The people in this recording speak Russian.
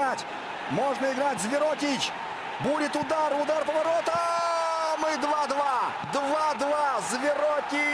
играть. Можно играть. Зверотич. Будет удар. Удар поворота. Мы 2-2. 2-2. Зверотич.